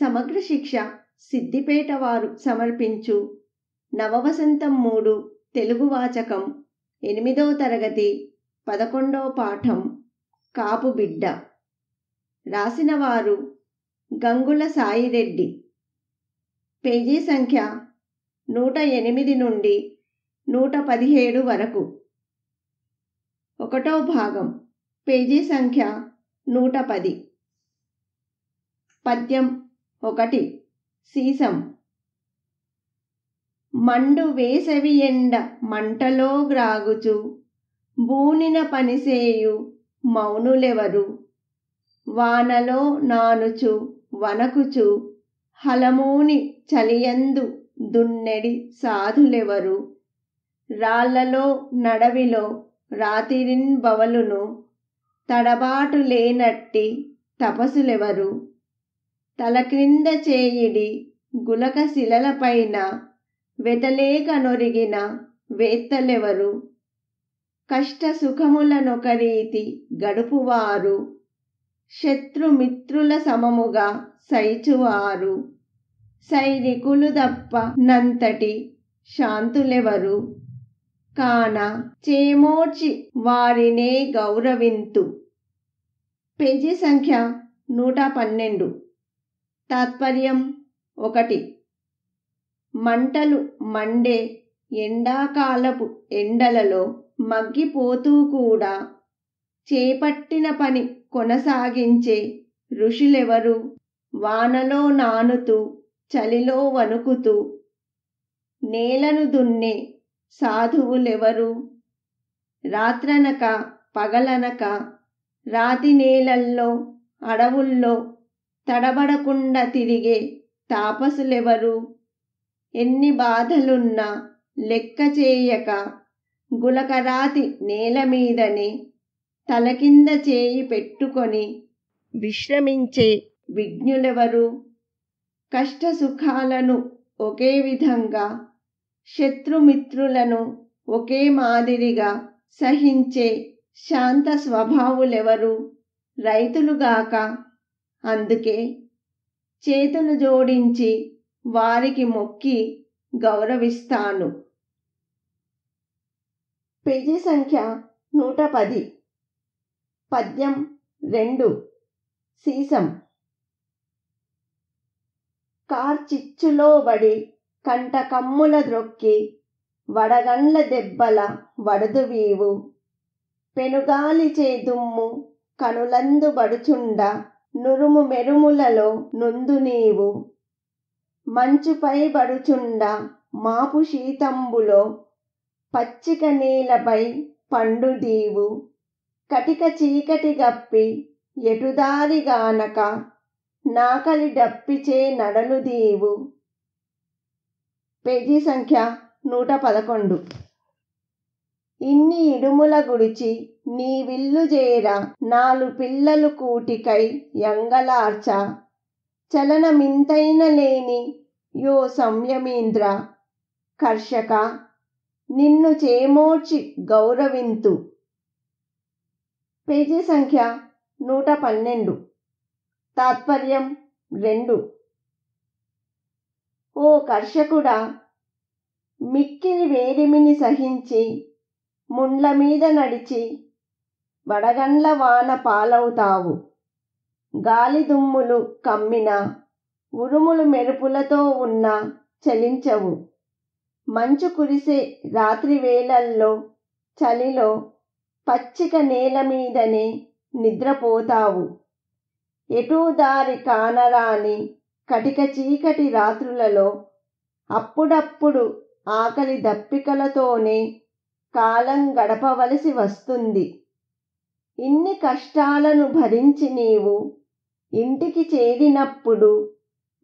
సమగ్ర శిక్ష సిద్దిపేట వారు సమర్పించు. నవవసంతం మూడు తెలుగు వాచకం ఎనిమిదవ తరగతి పదకొండవ పాఠం. కాపు బిడ్డ. రాసినవారు గంగుల సాయిరెడ్డి. పేజీ సంఖ్య నూట ఎనిమిది నుండి నూట పదిహేడు వరకు. ఒకటో భాగం పేజీ సంఖ్య నూట పది. పద్యం ఒకటి. సీసం. మండు వేసవి ఎండ మంటలో గ్రాగుచు బూనిన పనిసేయు మౌనులెవరు? వానలో నానుచు వనకుచు హలమూని చలియందు దున్నెడి సాధులెవరు? రాళ్ళలో నడవిలో రాతిరిన్ బవలును తడబాటు లేనట్టి తపసులెవరు? తల క్రింద చేయిడి గులక శిలలపైన వెతలేక నొరిగిన వేత్తలెవరు? కష్ట సుఖములనొకరీతి గడుపువారు. శత్రుమిత్రుల సమముగా సైచువారు. సైనికులు దప్ప నంతటి శాంతులెవరు? కాన చేమోర్చి వారినే గౌరవింతు. పేజీ సంఖ్య నూట పన్నెండు. తాత్పర్యం ఒకటి. మంటలు మండే ఎండాకాలపు ఎండలలో మగ్గిపోతూ కూడా చేపట్టిన పని కొనసాగించే ఋషులెవరు? వానలో నానుతూ చలిలో వణుకుతూ నేలను దున్నే సాధువులెవరు? రాత్రనక పగలనక రాతి నేలల్లో అడవుల్లో తడబడకుండా తిరిగే తాపసులెవరు? ఎన్ని బాధలున్నా లెక్క చేయక గులకరాతి నేల మీదనే తలకింద చేయి పెట్టుకొని విశ్రమించే విజ్ఞులెవరు? కష్ట సుఖాలను ఒకే విధంగా శత్రుమిత్రులను ఒకే మాదిరిగా సహించే శాంత స్వభావులెవరు? రైతులుగాక అందుకే చేతులు జోడించి వారికి మొక్కి గౌరవిస్తాను. పేజీ సంఖ్య నూట పది. పద్యం రెండు. సీసం. కార్చిచ్చులో వడి కంట కమ్ముల ద్రొక్కి వడగండ్ల దెబ్బల వడదువీవు పెనుగాలి చేదుమ్ము కనులందు బడుచుండ నురుము మెరుములలో నొందు నీవు. మంచుపై బడుచుండ మాపు శీతంబులో పచ్చిక నీలపై పండు దీవు. కటిక చీకటి గప్పి ఎటుదారిగానక నాకలి డప్పిచే నడలు దీవు. పేజీ సంఖ్య నూట పదకొండు. ఇన్ని ఇడుముల గుడిచి నీ విల్లు చేర నాలు పిల్లలు కూటికై యంగలార్చ. చలనమింతైన లేని యో సంయమీంద్ర. కర్షక నిన్ను చేమోర్చి గౌరవింతు. పేజీ సంఖ్య నూట పన్నెండు. తాత్పర్యం రెండు. ఓ కర్షకుడా మిక్కిలి వేడిమిని సహించి ముండ్ల మీద నడిచి వడగండ్ల వాన పాలవుతావు. గాలి దుమ్ములు కమ్మిన ఉరుములు మెరుపులతో ఉన్న చలించవు. మంచు కురిసే రాత్రి వేళల్లో చలిలో పచ్చిక నేల మీదనే నిద్రపోతావు. ఎటూదారి కానరాని కటిక చీకటి రాత్రులలో అప్పుడప్పుడు ఆకలి దప్పికలతోనే కాలం గడపవలసి వస్తుంది. ఇన్ని కష్టాలను భరించి నీవు ఇంటికి చేరినప్పుడు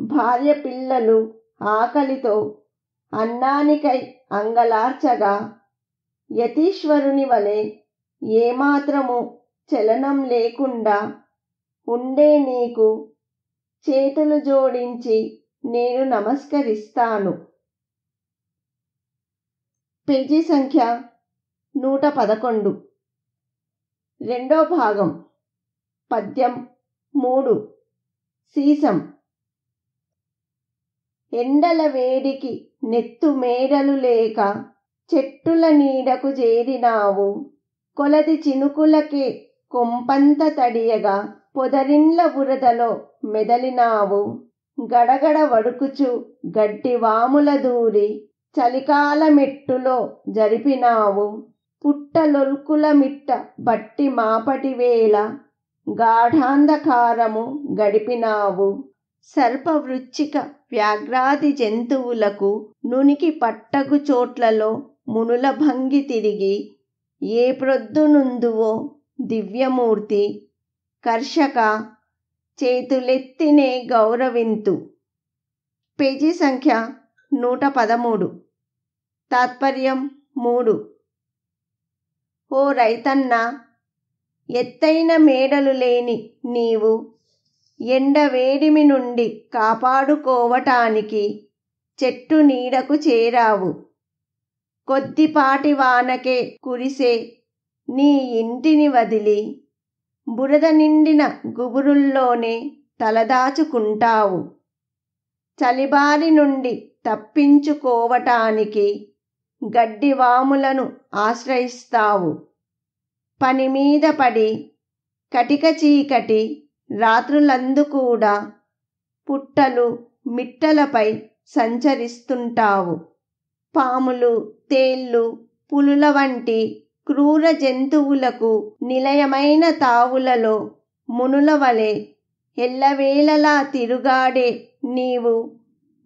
భార్య పిల్లలు ఆకలితో అన్నానికై అంగలార్చగా యతీశ్వరుని వలె ఏమాత్రము చలనం లేకుండా ఉండే నీకు చేతులు జోడించి నేను నమస్కరిస్తాను. పేజీ సంఖ్య నూట పదకొండు. రెండో భాగం. పద్యం మూడు. సీసం. ఎండల వేడికి నెత్తు మేడలు లేక చెట్టుల నీడకు చేరినావు. కొలది చినుకులకే కొంపంత తడియగా పొదరిండ్ల బురదలో మెదలినావు. గడగడ వడుకుచు గడ్డి వాముల దూరి చలికాల మెట్టులో జరిపినావు. పుట్టలొల్కుల మిట్ట బట్టి మాపటి వేళ గాఢాంధకారము గడిపినావు. సర్పవృచ్చిక వ్యాఘ్రాది జంతువులకు నునికి పట్టగు చోట్లలో మునుల భంగి తిరిగి ఏ ప్రొద్దునుందువో దివ్యమూర్తి కర్షక చేతులెత్తినే గౌరవింతు. పేజీ సంఖ్య నూట పదమూడు. తాత్పర్యం మూడు. ఓ రైతన్న ఎత్తైన మేడలు లేని నీవు ఎండ వేడిమి నుండి కాపాడుకోవటానికి చెట్టు నీడకు చేరావు. కొద్దిపాటి వానకే కురిసే నీ ఇంటిని వదిలి బురద నిండిన గుబురుల్లోనే తలదాచుకుంటావు. చలిబారి నుండి తప్పించుకోవటానికి గడ్డివాములను ఆశ్రయిస్తావు. పని మీద పడి కటిక చీకటి రాత్రులందు కూడా పుట్టలు మిట్టలపై సంచరిస్తుంటావు. పాములు తేళ్ళు పులుల వంటి క్రూర జంతువులకు నిలయమైన తావులలో మునుల వలె ఎల్లవేళలా తిరుగాడే నీవు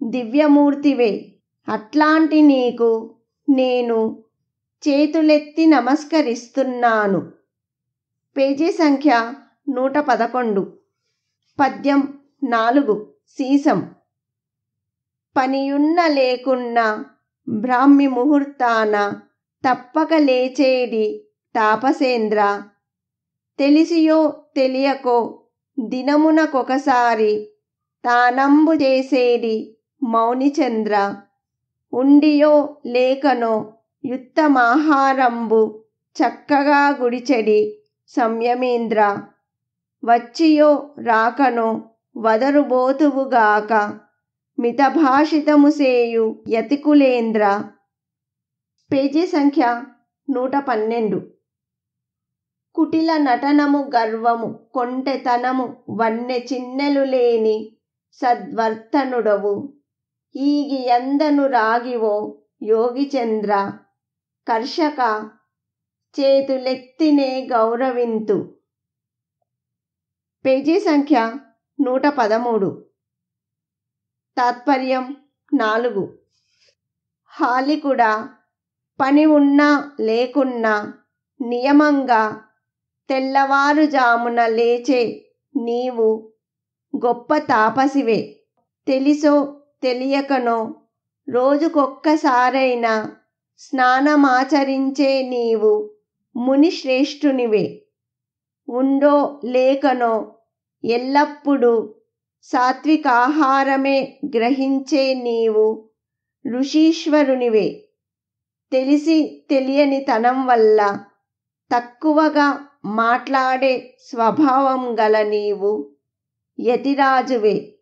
దివ్యమూర్తివే. అట్లాంటి నీకు నేను చేతులెత్తి నమస్కరిస్తున్నాను. పేజీ సంఖ్య నూట పదకొండు. పద్యం నాలుగు. సీసం. పనియున్న లేకున్నా బ్రాహ్మి ముహూర్తాన తప్పక లేచేడి తాపసేంద్ర. తెలిసియో తెలియకో దినమునకొకసారి తానంబు చేసేడి మౌనిచంద్ర. ఉండియో లేకనో యుత్తమాహారంబు చక్కగా గుడిచెడి సంయమేంద్ర. వచ్చియో రాకనో వదరుబోతువుగాక మితభాషితము సేయు యతికులేంద్ర. పేజీ సంఖ్య నూట పన్నెండు. కుటిల నటనము గర్వము కొంటెతనము వన్నె చిన్నెలు లేని సద్వర్తనుడవు. ఈగి ఎందను రాగివో యోగిచంద్ర కర్షక చేతులెత్తినే గౌరవింతు పేజీ సంఖ్య నూట పదమూడు తాత్పర్యం నాలుగు హాలికుడ పని ఉన్నా లేకున్నా నియమంగా తెల్లవారుజామున లేచే నీవు గొప్ప తాపసివే తెలిసో తెలియకనో. రోజుకొక్కసారైనా స్నానమాచరించే నీవు ముని శ్రేష్ఠునివే ఉండో లేకనో ఎల్లప్పుడూ సాత్వికాహారమే గ్రహించే నీవు ఋషీశ్వరునివే. తెలిసి తెలియని తనం వల్ల తక్కువగా మాట్లాడే స్వభావం గల నీవు యతిరాజువే.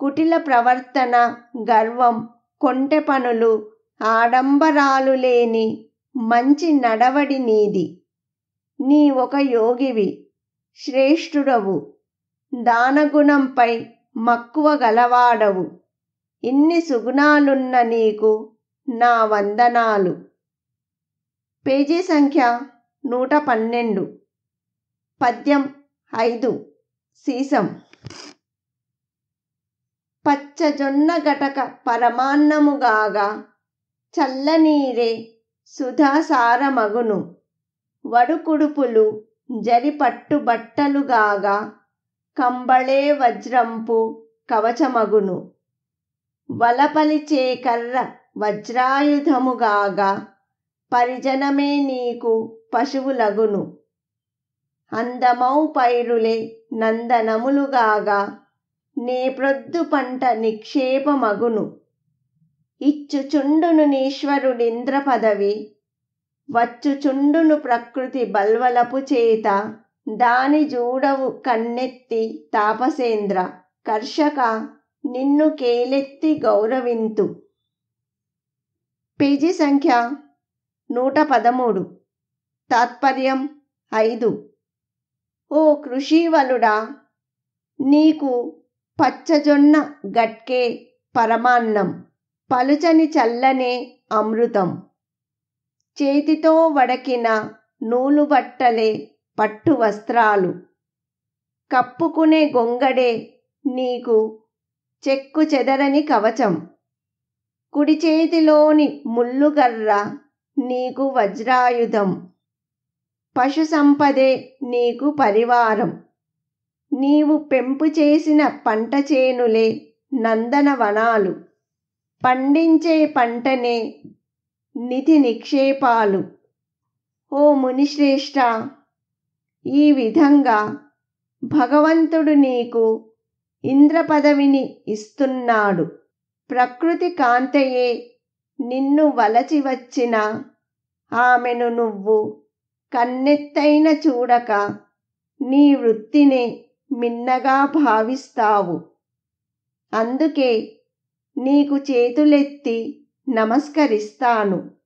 కుటిల ప్రవర్తన గర్వం కొంటె పనులు ఆడంబరాలు లేని మంచి నడవడి నీది. నీ ఒక యోగివి శ్రేష్ఠుడవు. దానగుణంపై మక్కువ గలవాడవు. ఇన్ని సుగుణాలున్న నీకు నా వందనాలు. పేజీ సంఖ్య నూట పన్నెండు. పద్యం ఐదు. సీసం. పచ్చజొన్న గటక పరమాన్నముగాగా చల్లనీరే సుధాసారమగును. వడుకుడుపులు జరిపట్టు బట్టలుగాగా కంబళే వజ్రంపు కవచమగును. వలపలిచే కర్ర వజ్రాయుధముగాగా పరిజనమే నీకు పశువులగును. అందమౌ పైరులే నందనములుగాగా నీ ప్రొద్దు పంట నిక్షేపమగును. ఇచ్చుచుండును నీశ్వరుడింద్ర పదవి. వచ్చుచుండును ప్రకృతి బల్వలపు చేత. దాని జూడవు కన్నెత్తి తాపసేంద్ర. కర్షక నిన్ను కేలెత్తి గౌరవింతు. పేజీ సంఖ్య నూట పదమూడు. తాత్పర్యం ఐదు. ఓ కృషివలుడా నీకు పచ్చజొన్న గట్కే పరమాన్నం పలుచని చల్లనే అమృతం. చేతితో వడకిన నూలు బట్టలే పట్టు వస్త్రాలు. కప్పుకునే గొంగడే నీకు చెక్కు చెదరని కవచం. కుడి చేతిలోని ముల్లుగర్ర నీకు వజ్రాయుధం. పశు సంపదే నీకు పరివారం. నీవు పెంపు చేసిన పంట చేనులే నందనవనాలు పండించే పంటనే నిధి నిక్షేపాలు. ఓ మునిశ్రేష్ట ఈ విధంగా భగవంతుడు నీకు ఇంద్ర పదవిని ఇస్తున్నాడు. ప్రకృతి కాంతయే నిన్ను వలచి వచ్చిన. ఆమెను నువ్వు కన్నెత్తైన చూడక నీ వృత్తినే మిన్నగా భావిస్తావు. అందుకే నీకు చేతులెత్తి నమస్కరిస్తాను.